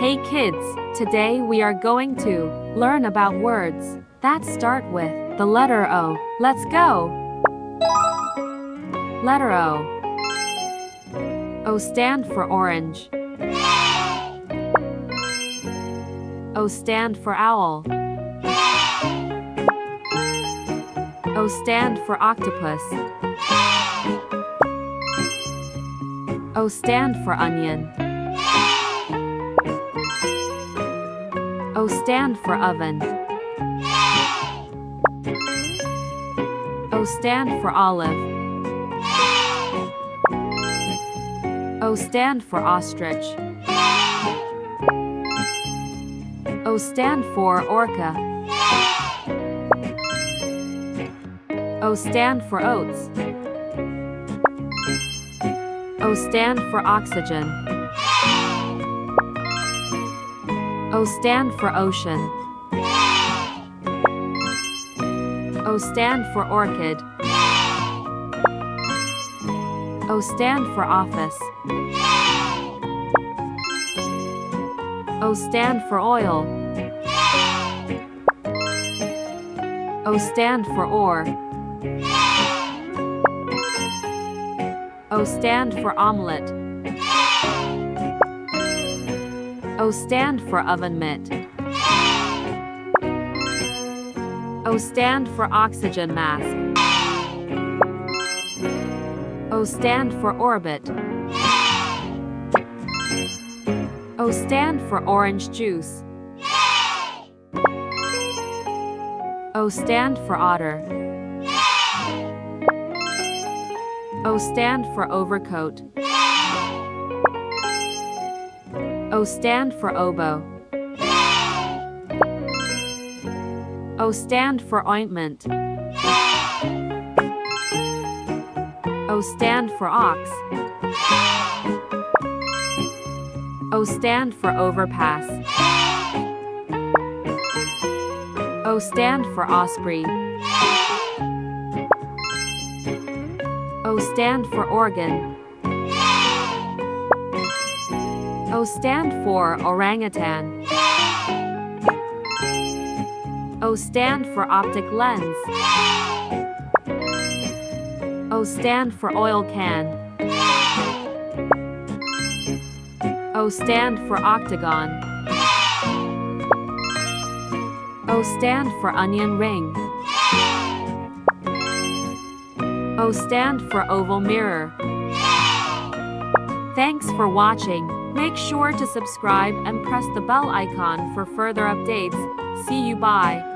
Hey kids, today we are going to learn about words that start with the letter O. Let's go! Letter O. O stand for orange. O stand for owl. O stand for octopus. O stand for onion. O stand for oven. O stand for olive. O stand for ostrich. O stand for orca. O stand for oats. O stand for oxygen. O stand for ocean. O stand for orchid. O stand for office. O stand for oil. O stand for ore. O stand for omelette. O stand for oven mitt. O stand for oxygen mask. O stand for orbit. O stand for orange juice. O stand for otter. O stand for overcoat. O stand for oboe. O stand for ointment. O stand for ox. O stand for overpass. O stand for osprey. O stand for organ. O stand for orangutan. O stand for optic lens. O stand for oil can. O stand for octagon. O stand for onion ring. O stand for oval mirror. Thanks for watching. Make sure to subscribe and press the bell icon for further updates. See you bye.